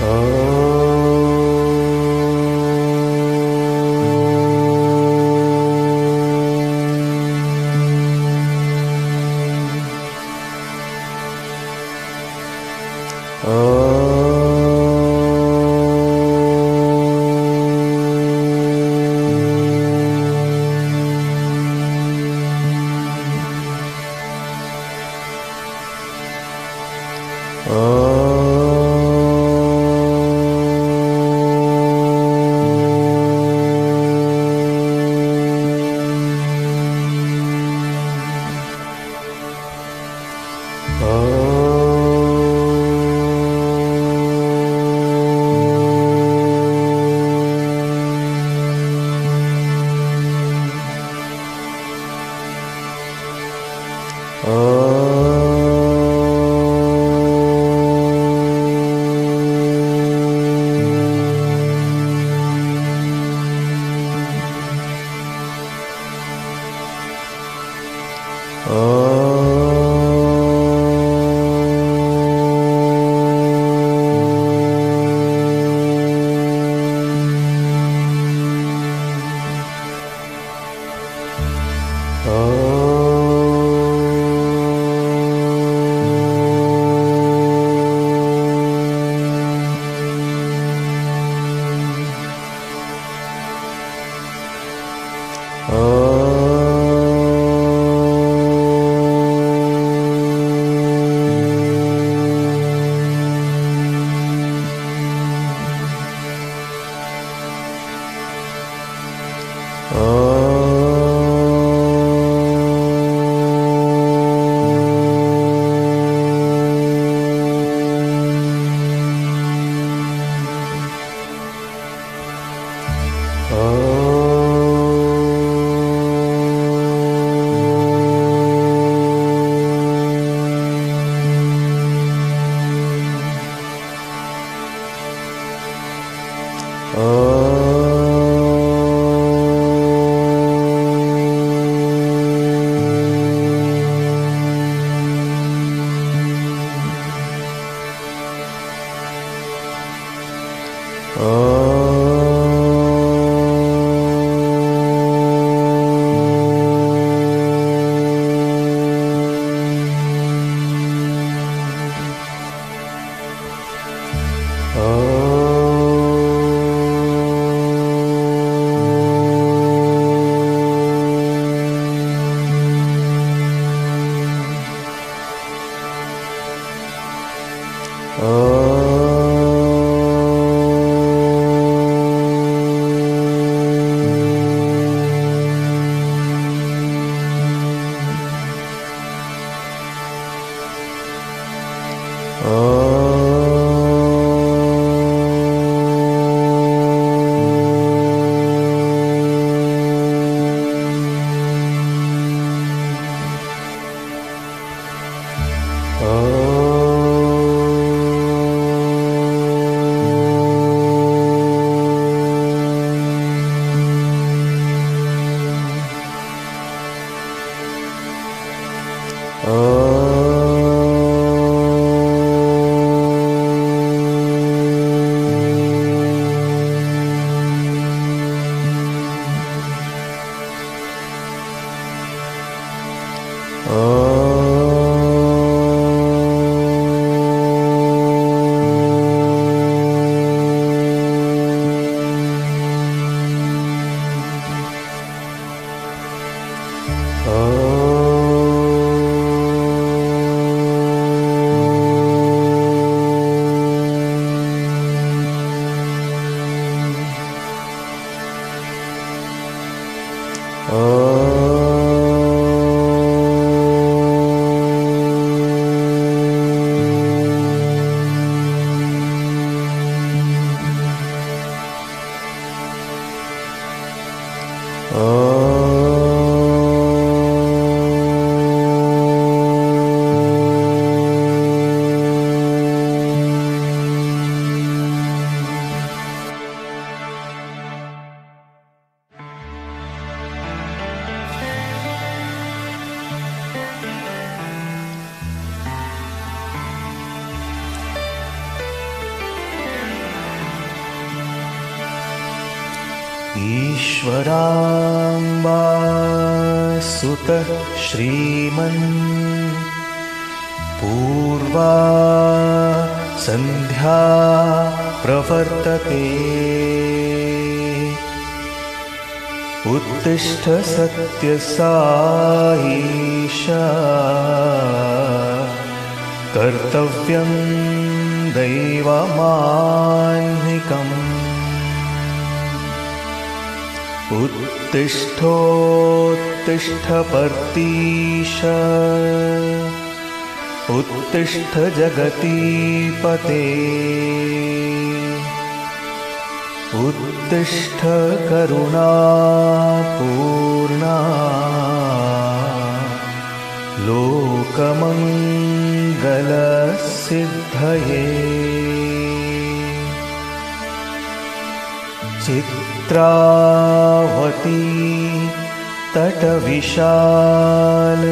Oh सत्यसायीशा कर्तव्यं दैवमाह्निकम् उत्तिष्ठोत्तिष्ठपर्तीश। उत्तिष्ठ जगतीपते उत्तिष्ठ करुणापूर्णा लोकमङ्गलसिद्धये। चित्रावती तटविशाल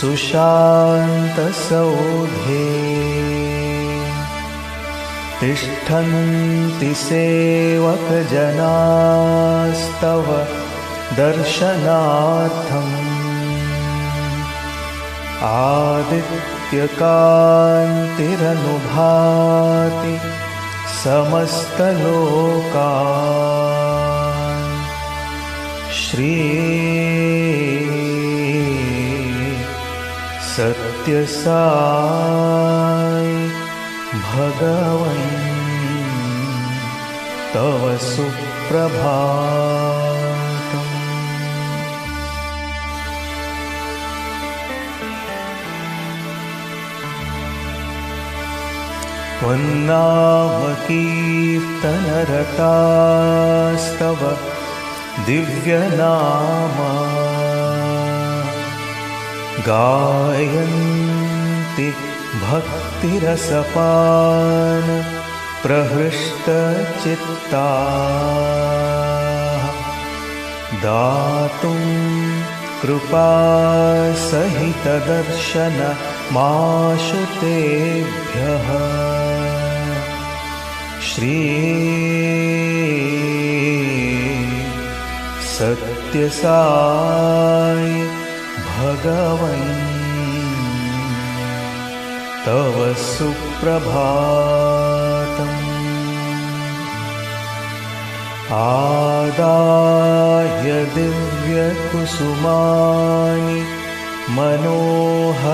सुशान्तसौधे। तिष्ठन्ति सेवकजनास्तव दर्शनार्थम्। आदित्यकान्तिरनुभाति समस्तलोका श्री सत्यसाय भगवन्। तव सुप्रभातम् त्वन्नामकीर्तनरतास्तव दिव्यनामा गायन्ति भक्तिरसपान प्रहृष्टचित्ता दातुं कृपासहितदर्शनमाशुतेभ्यः सत्यसाय भगवन् तव सुप्रभातम् आदाय दिव्यकुसुमानि मनोहराणि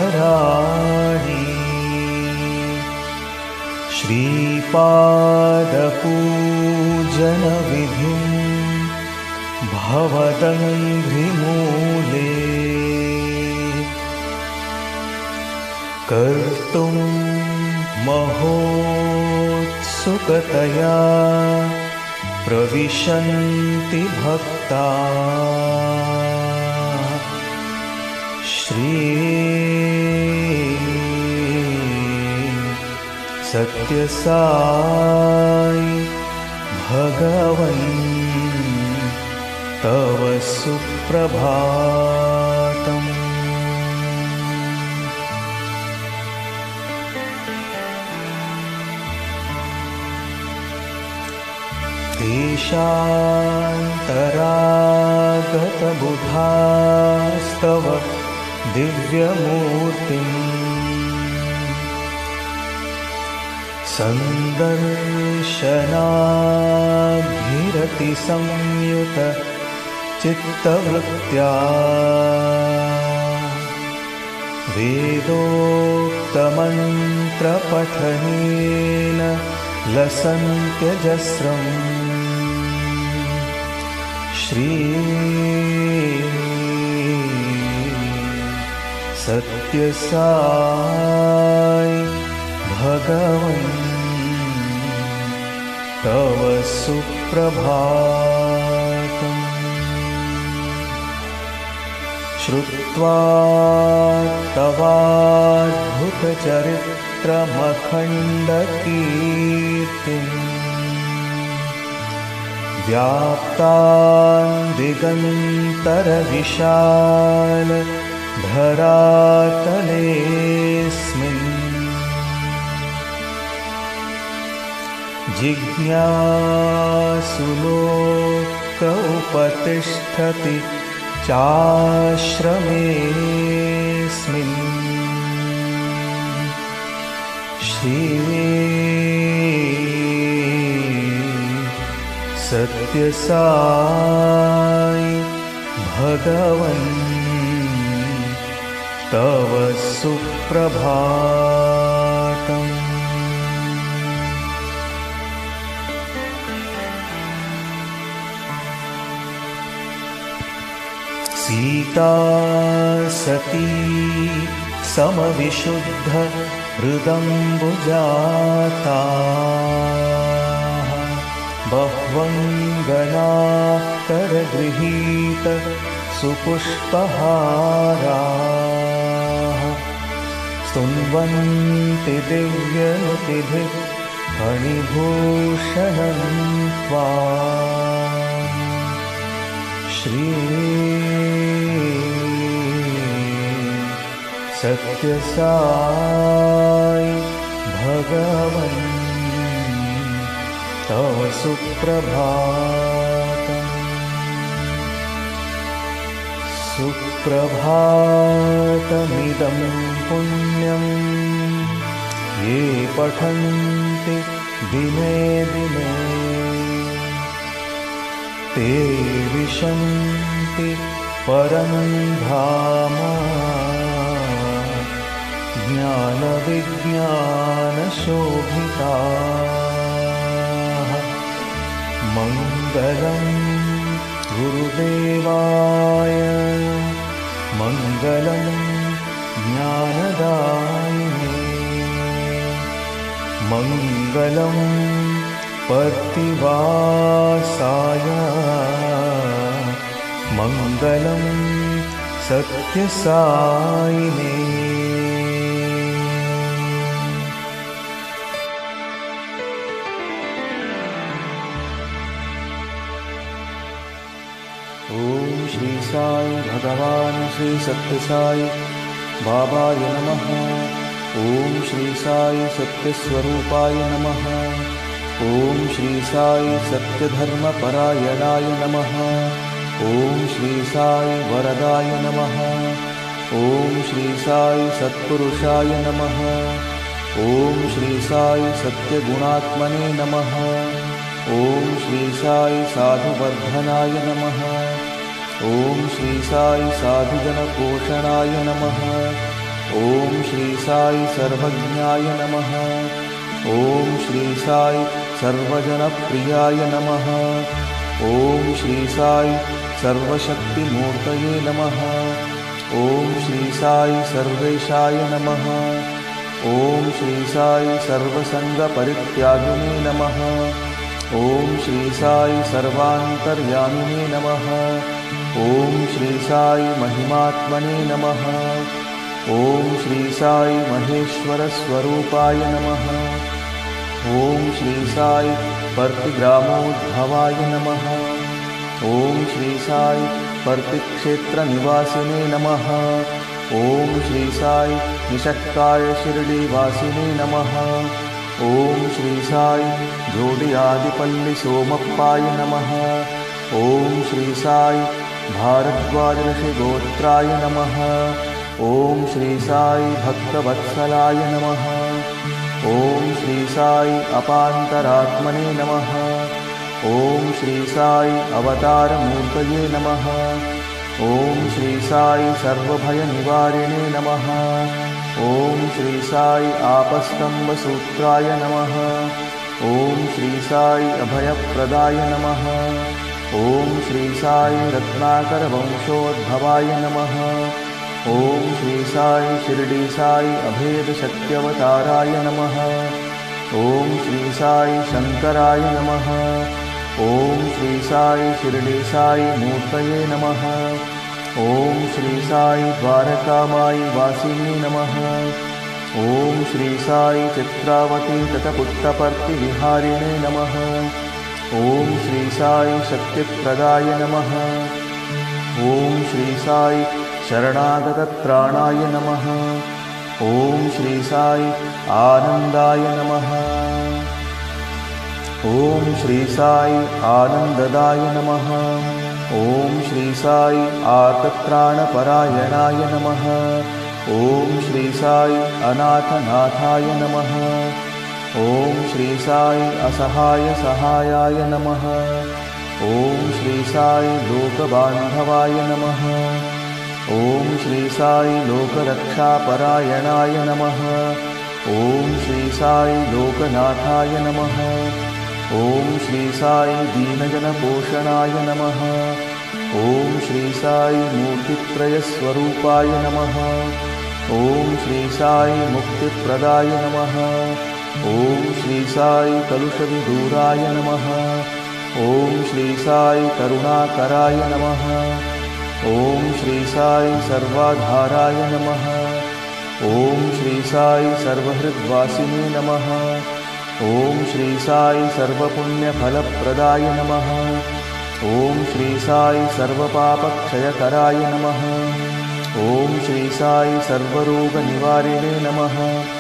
श्रीपादपूजनविधिं भवदङ्घ्रिमूले कर्तुं महोत्सुकतया प्रविशन्ति भक्ता श्री सत्यसाय भगवन् तव सुप्रभातम्। देशान्तरागतबुधास्तव दिव्यमूर्तिम् सन्दर्शनाभिरतिसंयुतचित्तवृत्त्या वेदोक्तमन्त्रपठनेन लसन्त्यजस्रम्। श्री सत्यसाय भगवन् तव सुप्रभातम्। श्रुत्वा तवाद्भुतचरित्रमखण्डकीर्तिम्। व्याप्तान् दिगन्तरविशाल धरातलेऽस्मिन् जिज्ञासुलो उपतिष्ठति चाश्रमेऽस्मिन्। श्री सत्यसाई भगवन्। तव सुप्रभातम् सीता सती समविशुद्ध हृदम्बुजाता। बह्वङ्गनाकरगृहीत सुपुष्पहाराः। स्तुन्वन्ति दिव्यनुतिभिः फणिभूषणं त्वा। श्री सत्यसाई भगवन् तव सुप्रभातम्। सुप्रभातमिदं पुण्यं ये पठन्ति दिने दिने ते विशन्ति परं धामा ज्ञानविज्ञानशोभिता। मङ्गलं गुरुदेवाय मङ्गलं ज्ञानदायिने। मङ्गलं पर्तिवासाय मङ्गलं सत्यसायिने भगवान् श्री सत्यसाई बाबाय नमः। ॐ श्री सत्यस्वरूपाय नमः। ॐ श्री सत्यधर्मपरायणाय नमः। ॐ श्री वरदाय नमः। ॐ श्री सत्पुरुषाय नमः। ॐ श्री सत्यगुणात्मने नमः। ॐ श्री साधुवर्धनाय नमः ॐ श्री साई साधुजनपोषणाय नमः। ॐ श्री साई सर्वज्ञाय नमः। ॐ श्री साई सर्वजनप्रियाय नमः। ॐ श्री साई सर्वशक्तिमूर्तये नमः। ॐ श्री साई सर्वेशाय नमः। ॐ श्री साई सर्वसङ्गपरित्यागिने नमः। ॐ श्री साई सर्वान्तर्यामिने नमः। ॐ श्री साई महिमात्मने नमः। ॐ श्री साई महेश्वरस्वरूपाय नमः। ॐ श्री साई पर्तिग्रामोद्भवाय नमः। ॐ श्री साई पर्तिक्षेत्रनिवासिने नमः। ॐ श्री साई निषक्काय शिरडीवासिने नमः। ॐ श्री साई जोडियादिपल्लिसोमप्पाय नमः। ॐ श्री साई भारद्वाजऋषिगोत्राय नमः। ॐ श्री साई भक्तवत्सलाय नमः। ॐ श्री साई अपान्तरात्मने नमः। ॐ श्री साई अवतारमूर्तये नमः। ॐ श्री साई सर्वभयनिवारिणे नमः। ॐ श्री साई आपस्तम्भसूत्राय नमः। ॐ श्री साई अभयप्रदाय नमः ॐ श्री साई रत्नाकरवंशोद्भवाय नमः। ॐ श्री साई शिरडी साई अभेदशक्त्यवताराय नमः। ॐ श्री साई शङ्कराय नमः। ॐ श्री साई शिरडी साई मूर्तये नमः। ॐ श्री साई द्वारकामायि वासिनी नमः। ॐ श्री साई चित्रावती तटपुट्टपर्तिविहारिणे नमः ॐ श्री साई शक्तिप्रदाय नमः। ॐ श्री साई शरणागतत्राणाय नमः। ॐ श्री साई आनन्दाय नमः। ॐ श्री साई आनन्ददाय नमः। ॐ श्री साई आतत्राणपरायणाय नमः। ॐ श्री साई अनाथनाथाय नमः ॐ श्री साई असहाय सहायाय नमः। ॐ श्री साई लोकबान्धवाय नमः। ॐ श्री साई लोकरक्षापरायणाय नमः। ॐ श्री साई लोकनाथाय नमः। ॐ श्री साई दीनजनपोषणाय नमः। ॐ श्री साई मूर्तित्रयस्वरूपाय नमः। ॐ श्री साई मुक्तिप्रदाय नमः ॐ श्री साई कलुषविदूराय नमः। ॐ श्री साई करुणाकराय नमः। ॐ श्री साई सर्वाधाराय नमः। ॐ श्री साई सर्वहृद्वासिने नमः। ॐ श्री साई सर्वपुण्यफलप्रदाय नमः। ॐ श्री साई सर्वपापक्षयकराय नमः। ॐ श्री साई सर्वरोगनिवारिणे नमः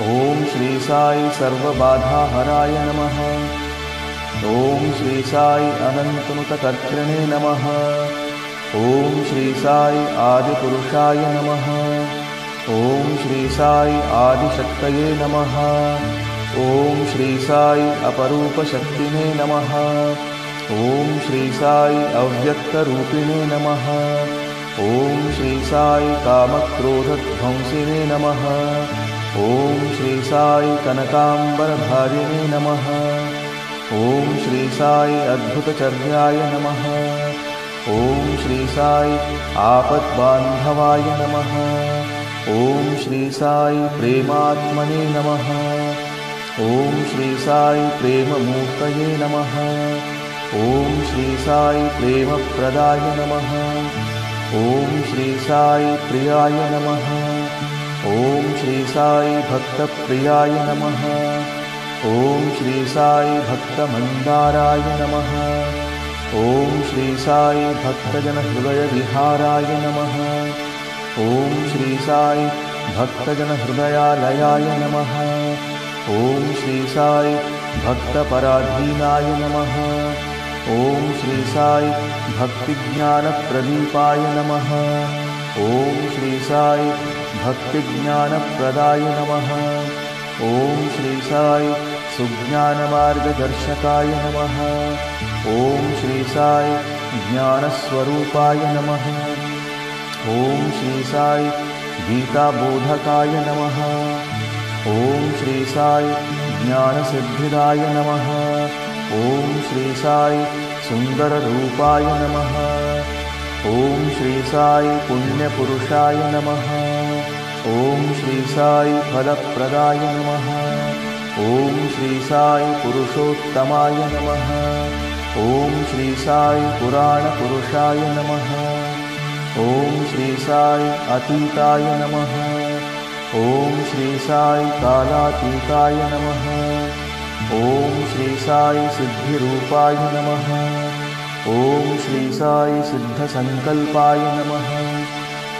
ॐ श्री साई सर्वबाधाहराय नमः। ॐ श्री साई अनन्तनुतकर्तृणे नमः। ॐ श्री साई आदिपुरुषाय नमः। ॐ श्री साई आदिशक्तये नमः। ॐ श्री साई अपरूपशक्तिने नमः। ॐ श्री साई अव्यक्तरूपिणे नमः। ॐ श्री साई कामक्रोधध्वंसिने नमः ॐ श्री साई कनकाम्बरधारिणे नमः। ॐ श्री साई अद्भुतचर्याय नमः। ॐ श्री साई आपद्बान्धवाय नमः। ॐ श्री साई प्रेमात्मने नमः। ॐ श्री साई प्रेममूर्तये नमः। ॐ श्री साई प्रेमप्रदाय नमः। ॐ श्री साई प्रियाय नमः ॐ श्री साई भक्तप्रियाय नमः। ॐ श्री साई भक्तमन्दाराय नमः। ॐ श्री साई भक्तजनहृदयविहाराय नमः। ॐ श्री साई भक्तजनहृदयालयाय नमः। ॐ श्री साई भक्तपराधीनाय नमः। ॐ श्री साई भक्तिज्ञानप्रदीपाय नमः। ॐ श्री साई भक्तिज्ञानप्रदाय नमः। ॐ श्री साई सुज्ञानमार्गदर्शकाय नमः। ॐ श्री साई ज्ञानस्वरूपाय नमः। ॐ श्री साई गीताबोधकाय नमः। ॐ श्री साई ज्ञानसिद्धिदाय नमः। ॐ श्री साई सुन्दररूपाय नमः। ॐ श्री साई पुण्यपुरुषाय नमः ॐ श्री साई फलप्रदाय नमः। ॐ श्री साई पुरुषोत्तमाय नमः। ॐ श्री साई पुराणपुरुषाय नमः। ॐ श्री साई अतीताय नमः। ॐ श्री साई कालातीताय नमः। ॐ श्री साई सिद्धिरूपाय नमः। ॐ श्री साई सिद्धसङ्कल्पाय नमः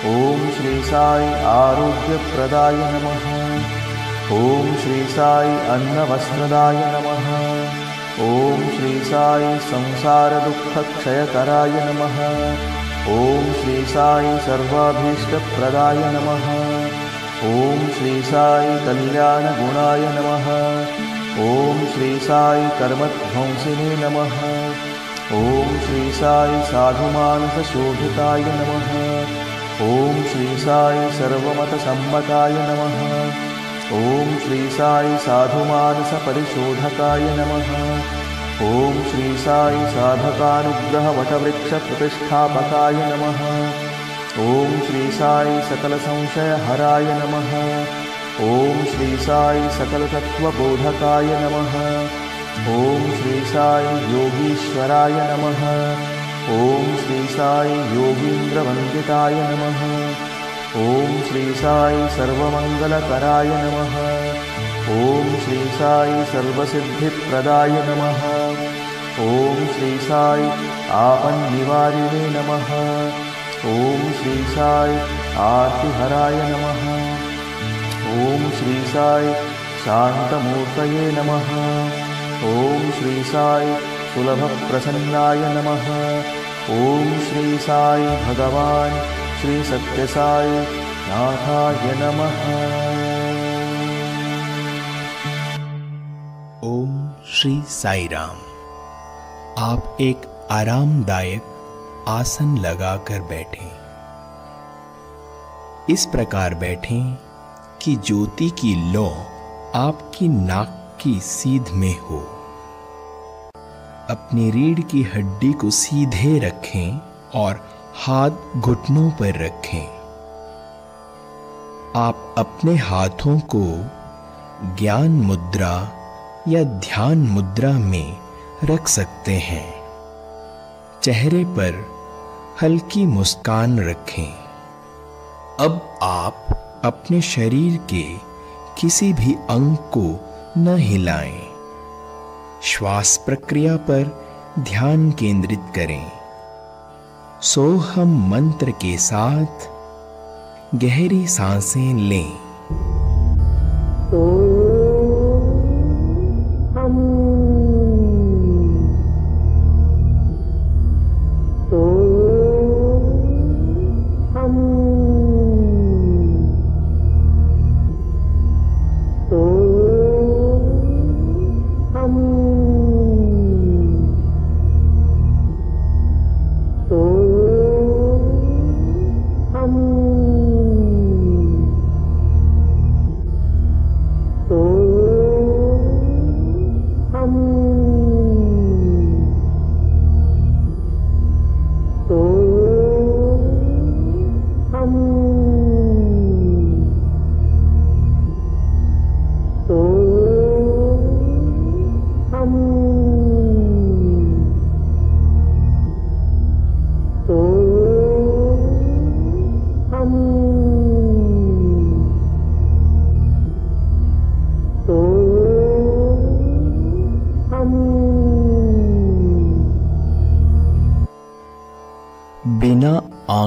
ॐ श्री साई आरोग्यप्रदाय नमः। ॐ श्री साई अन्नवस्त्रदाय नमः। ॐ श्री साई संसारदुःखक्षयकराय नमः। ॐ श्री साई सर्वाभीष्टप्रदाय नमः। ॐ श्री साई कल्याणगुणाय नमः। ॐ श्री साई कर्मध्वंसिने नमः। ॐ श्री साई साधुमानसशोभिताय नमः ॐ श्री साई सर्वमतसम्मताय नमः। ॐ श्री साई साधुमानसपरिशोधकाय नमः। ॐ श्री साई साधकानुग्रहवटवृक्षप्रतिष्ठापकाय नमः। ॐ श्री साई सकलसंशयहराय नमः। ॐ श्री साई सकलतत्त्वबोधकाय नमः। ॐ श्री साई योगीश्वराय नमः ॐ श्री साई योगीन्द्रवन्दिताय नमः। ॐ श्री साई सर्वमङ्गलकराय नमः। ॐ श्री साई सर्वसिद्धिप्रदाय नमः। ॐ श्री साई आपन्निवारिणे नमः। ॐ श्री साई आर्तिहराय नमः। ॐ श्री साई शान्तमूर्तये नमः। ॐ श्री साई सुलभप्रसन्नाय नमः। ॐ श्री साई भगवान्, श्री सत्यसाई नाथाय नमः। ओम श्री साई राम। आप एक आरामदायक आसन लगाकर बैठें। इस प्रकार बैठें कि ज्योति की लौ आपकी नाक की सीध में हो। अपनी रीढ़ की हड्डी को सीधे रखें और हाथ घुटनों पर रखें। आप अपने हाथों को ज्ञान मुद्रा या ध्यान मुद्रा में रख सकते हैं। चेहरे पर हल्की मुस्कान रखें। अब आप अपने शरीर के किसी भी अंग को न हिलाएँ। श्वास प्रक्रिया पर ध्यान केंद्रित करें। सोहम मंत्र के साथ गहरी साँसें लें। बिना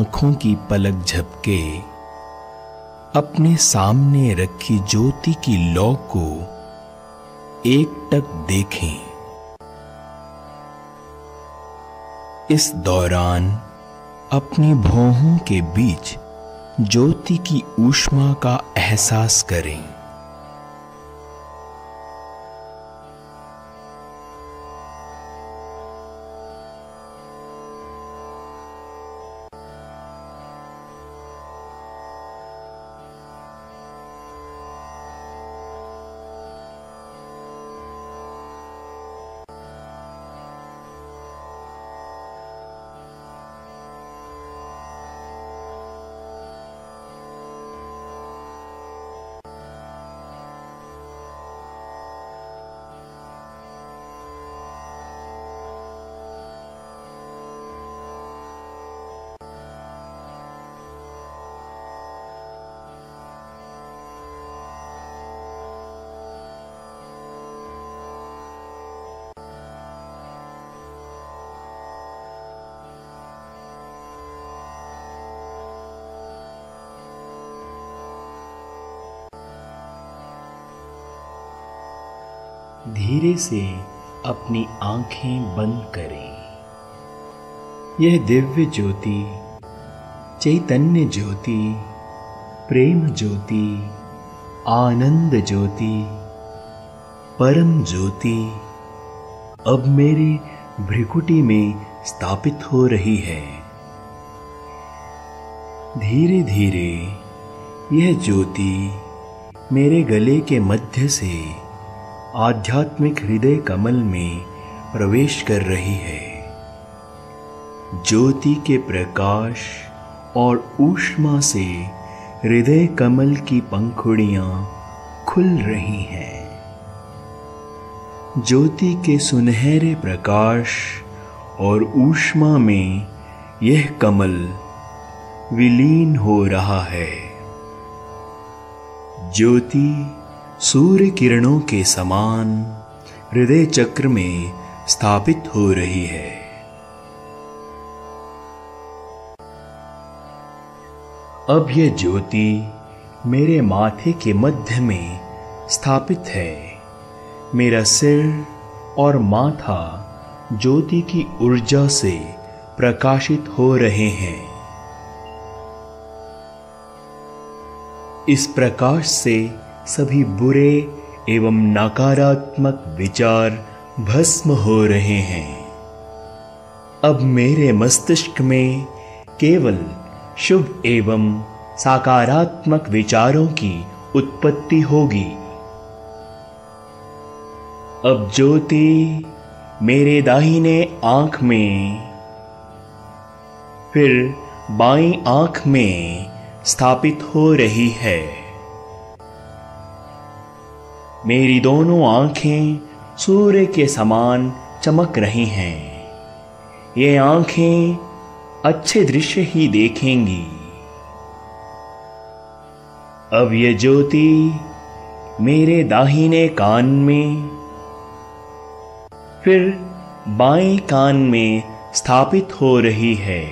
आँखों की पलक झपके, अपने सामने रखी ज्योति की लौ को एक टक देखें। इस दौरान अपनी भौहों के बीच ज्योति की ऊष्मा का एहसास करें। धीरे से अपनी आँखें बंद करें। यह दिव्य ज्योति, चैतन्य ज्योति, प्रेम ज्योति, आनंद ज्योति, परम ज्योति अब मेरे भ्रिकुटी में स्थापित हो रही है। धीरे धीरे यह ज्योति मेरे गले के मध्य से आध्यात्मिक हृदय कमल में प्रवेश कर रही है। ज्योति के प्रकाश और ऊष्मा से हृदय कमल की पंखुड़ियाँ खुल रही हैं। ज्योति के सुनहरे प्रकाश और ऊष्मा में यह कमल विलीन हो रहा है। ज्योति सूर्य किरणों के समान हृदय चक्र में स्थापित हो रही है। अब यह ज्योति मेरे माथे के मध्य में स्थापित है। मेरा सिर और माथा ज्योति की ऊर्जा से प्रकाशित हो रहे हैं। इस प्रकाश से सभी बुरे एवं नकारात्मक विचार भस्म हो रहे हैं। अब मेरे मस्तिष्क में केवल शुभ एवं सकारात्मक विचारों की उत्पत्ति होगी। अब ज्योति मेरे दाहिने आँख में, फिर बाई आँख में स्थापित हो रही है। मेरी दोनों आँखें सूर्य के समान चमक रही हैं। ये आँखें अच्छे दृश्य ही देखेंगी। अब ये ज्योति मेरे दाहिने कान में, फिर बाएँ कान में स्थापित हो रही है।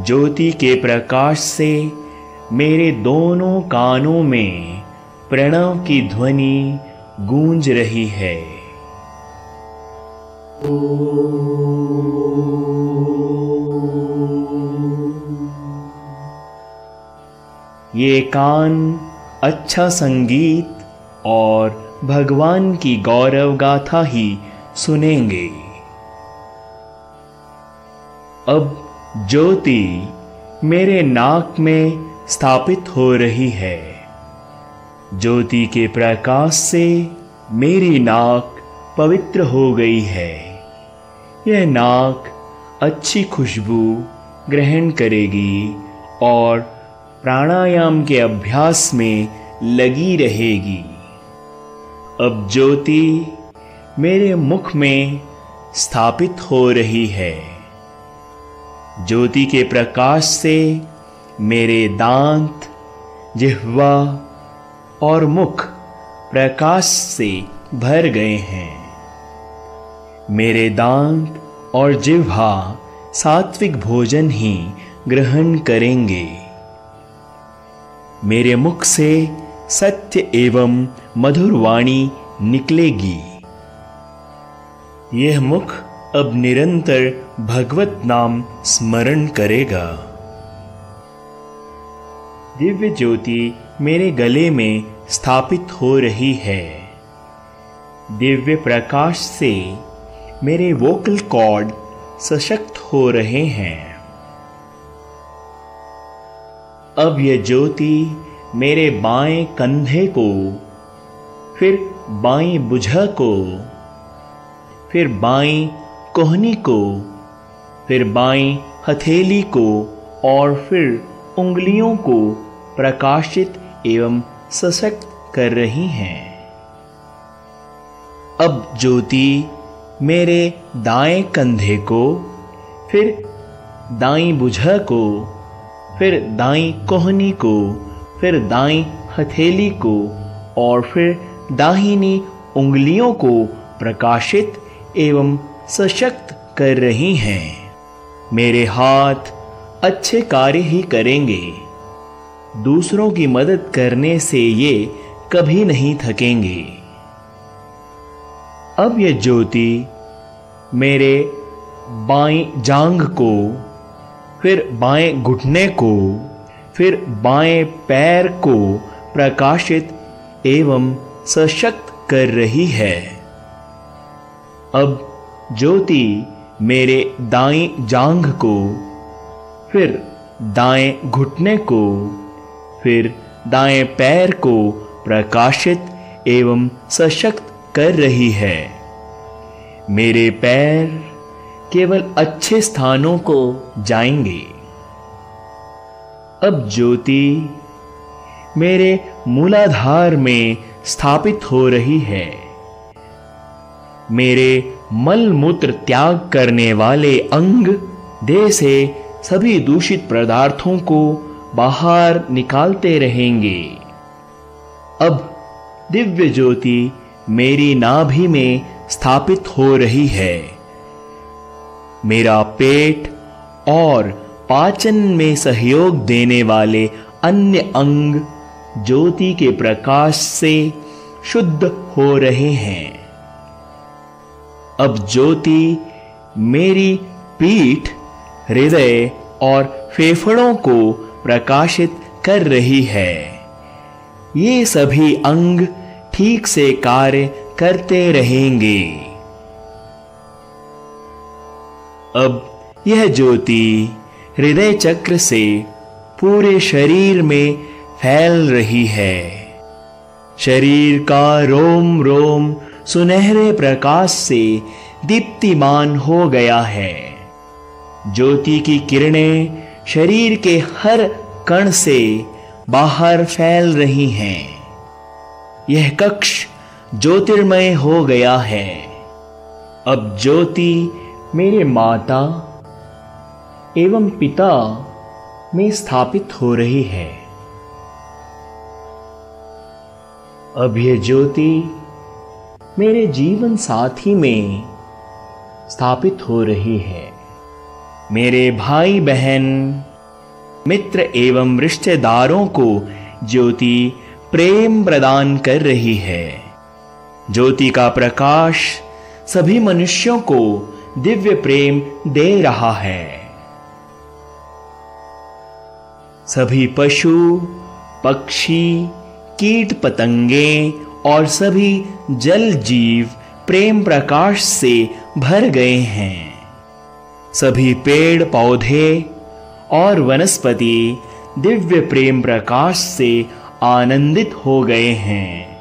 ज्योति के प्रकाश से मेरे दोनों कानों में प्रणव की ध्वनि गूंज रही है। ये कान अच्छा संगीत और भगवान की गौरव गाथा ही सुनेंगे। अब ज्योति मेरे नाक में स्थापित हो रही है। ज्योति के प्रकाश से मेरी नाक पवित्र हो गई है। यह नाक अच्छी खुशबू ग्रहण करेगी और प्राणायाम के अभ्यास में लगी रहेगी। अब ज्योति मेरे मुख में स्थापित हो रही है। ज्योति के प्रकाश से मेरे दांत जिह्वा और मुख प्रकाश से भर गए हैं। मेरे दांत और जिह्वा सात्विक भोजन ही ग्रहण करेंगे। मेरे मुख से सत्य एवं मधुर वाणी निकलेगी। यह मुख अब निरंतर भगवत नाम स्मरण करेगा। दिव्य ज्योति मेरे गले में स्थापित हो रही है। दिव्य प्रकाश से मेरे वोकल कॉर्ड सशक्त हो रहे हैं। अब यह ज्योति मेरे बाएँ कंधे को, फिर बाएँ बुझा को, फिर बाएँ कोहनी को, फिर बाएँ हथेली को और फिर उंगलियों को प्रकाशित एवं सशक्त कर रही हैं। अब ज्योति मेरे दाएँ कंधे को, फिर दाई बुझा को, फिर दाई कोहनी को, फिर दाई हथेली को, और फिर दाहिनी उंगलियों को प्रकाशित एवं सशक्त कर रही हैं। मेरे हाथ अच्छे कार्य ही करेंगे। दूसरों की मदद करने से ये कभी नहीं थकेंगे। अब यह ज्योति मेरे बाएँ जांग को, फिर बाएँ घुटने को, फिर बाएँ पैर को प्रकाशित एवं सशक्त कर रही है। अब ज्योति मेरे दाएँ जांघ को, फिर दाएँ घुटने को फिर दाएँ पैर को प्रकाशित एवं सशक्त कर रही है। मेरे पैर केवल अच्छे स्थानों को जाएँगे। अब ज्योति मेरे मूलाधार में स्थापित हो रही है। मेरे मल मूत्र त्याग करने वाले अंग देह से सभी दूषित पदार्थों को बाहर निकालते रहेंगे। अब दिव्य ज्योति मेरी नाभि में स्थापित हो रही है। मेरा पेट और पाचन में सहयोग देने वाले अन्य अंग ज्योति के प्रकाश से शुद्ध हो रहे हैं। अब ज्योति मेरी पीठ, हृदय और फेफड़ों को प्रकाशित कर रही है। ये सभी अंग ठीक से कार्य करते रहेंगे। अब यह ज्योति हृदय चक्र से पूरे शरीर में फैल रही है। शरीर का रोम रोम सुनहरे प्रकाश से दीप्तिमान हो गया है। ज्योति की किरणें शरीर के हर कण से बाहर फैल रही हैं। यह कक्ष ज्योतिर्मय हो गया है। अब ज्योति मेरे माता एवं पिता में स्थापित हो रही है। अब यह ज्योति मेरे जीवन साथी में स्थापित हो रही है। मेरे भाई बहन मित्र एवं रिश्तेदारों को ज्योति प्रेम प्रदान कर रही है। ज्योति का प्रकाश सभी मनुष्यों को दिव्य प्रेम दे रहा है। सभी पशु, पक्षी, कीट पतंगे और सभी जल जीव प्रेम प्रकाश से भर गए हैं। सभी पेड़ पौधे और वनस्पति दिव्य प्रेम प्रकाश से आनंदित हो गए हैं।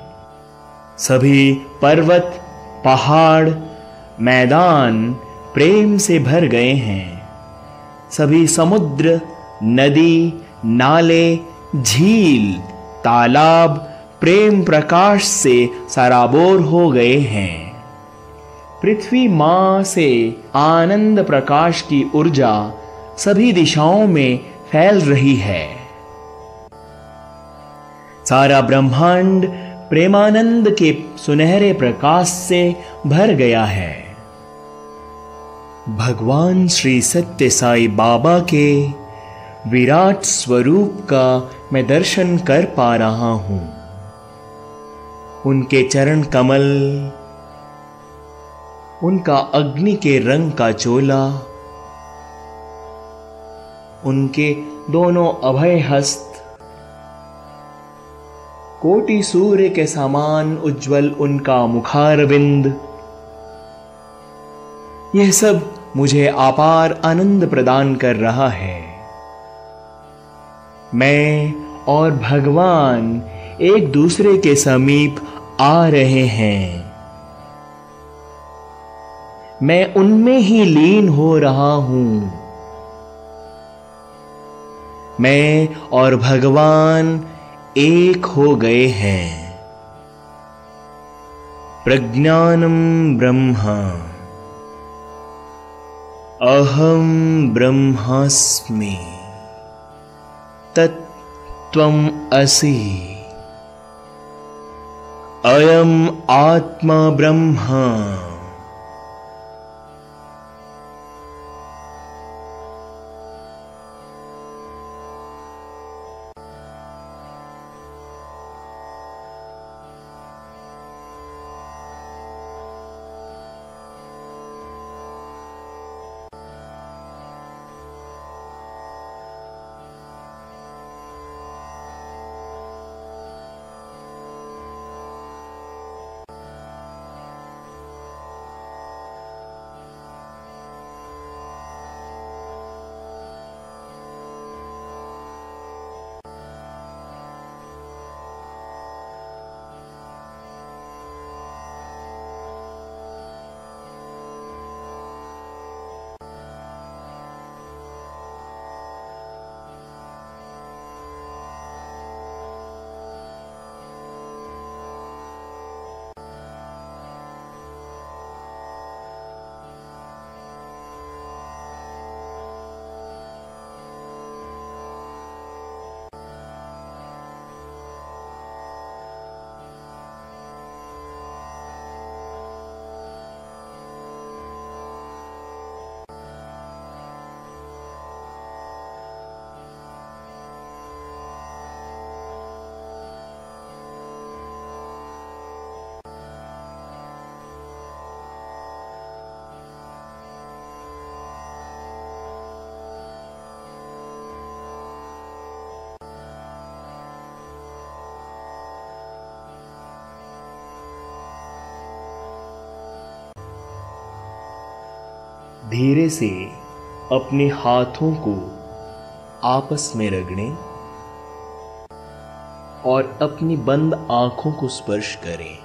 सभी पर्वत, पहाड़, मैदान प्रेम से भर गए हैं। सभी समुद्र, नदी, नाले, झील, तालाब प्रेम प्रकाश से सराबोर हो गए हैं। पृथ्वी माँ से आनंद प्रकाश की ऊर्जा सभी दिशाओं में फैल रही है। सारा ब्रह्मांड प्रेमानंद के सुनहरे प्रकाश से भर गया है। भगवान श्री सत्य साई बाबा के विराट स्वरूप का मैं दर्शन कर पा रहा हूँ। उनके चरण कमल उनका अग्नि के रंग का चोला। उनके दोनों अभय हस्त। कोटि सूर्य के समान उज्जवल उनका मुखारविंद। यह सब मुझे अपार आनंद प्रदान कर रहा है। मैं और भगवान एक दूसरे के समीप आ रहे हैं। मैं उनमें ही लीन हो रहा हूँ। मैं और भगवान एक हो गए हैं। प्रज्ञानम ब्रह्मा। अहम ब्रह्मास्मि। तत्त्वम् असि। अयम आत्मा ब्रह्मा। धीरे से अपने हाथों को आपस में रगड़ें और अपनी बंद आँखों को स्पर्श करें।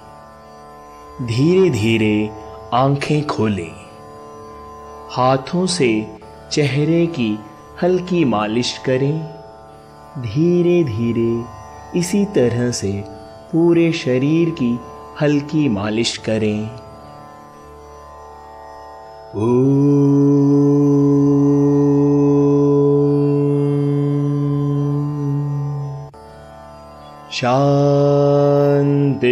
धीरे धीरे आँखें खोलें। हाथों से चेहरे की हल्की मालिश करें। धीरे धीरे इसी तरह से पूरे शरीर की हल्की मालिश करें। ओ शान्तिः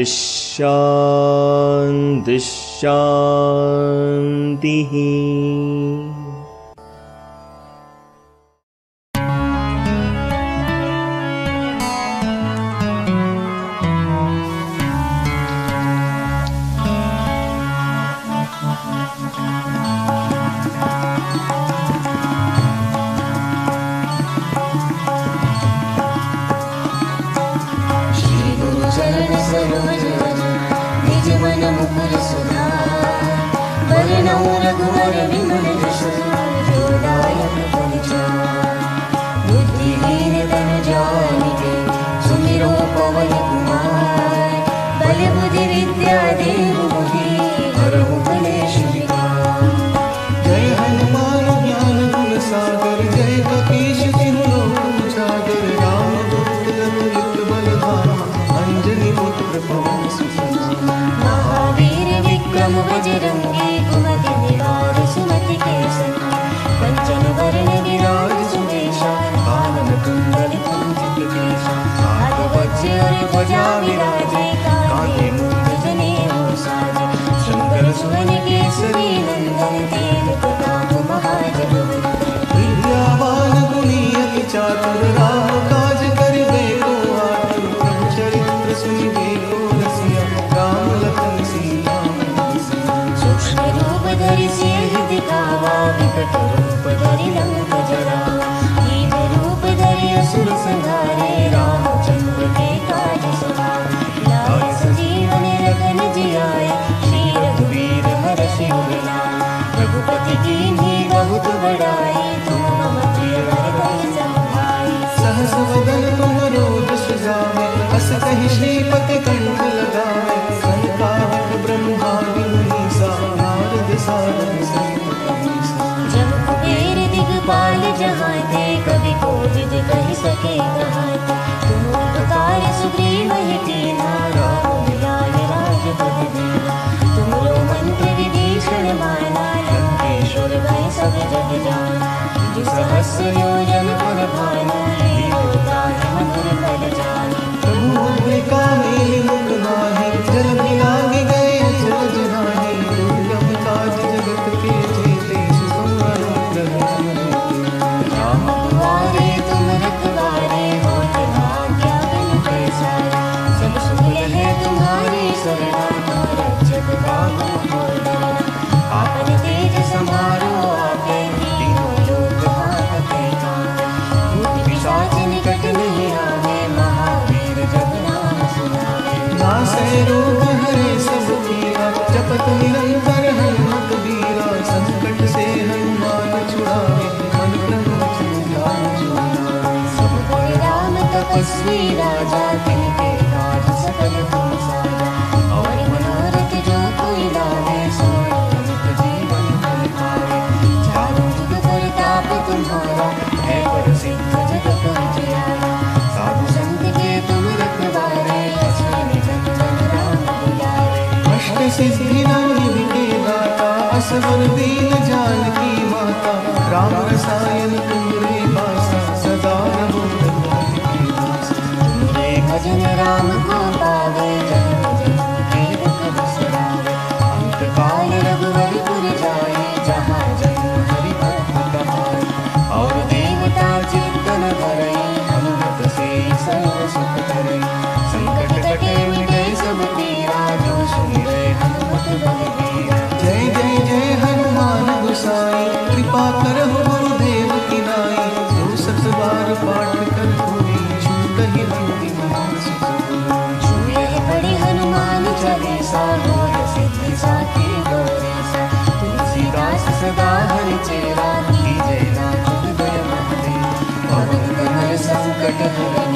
रूप धरि लंक जरा रूप धरि असुर संहारे। सहस्रयोजन परभानु रूप सब पीरा जपत निरंतर है कबीरा संकट से हनुमान छुड़ावे मन सब कोई राम तपस्वी राजा कहते राज सकल तुम जय जय जय हनुमान गोसाई, कृपा करहु गुरुदेव की नाई। दो सत बार पाठ कर पूरी छूट ही बंदी छूए बड़े हनुमान चालीसा हो सिद्धि साथी गौरीसा। तुलसीदास सदा हर चेरा, की जय नाथ जय महादेव। पवन संकट हरण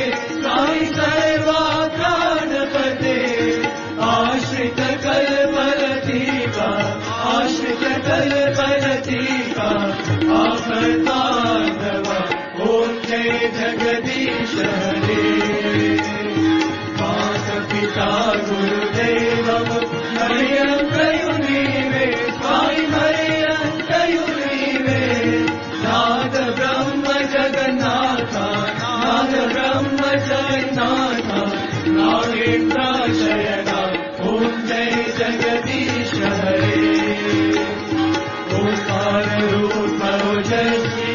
जगदीश हरे रूप ओजस्वियो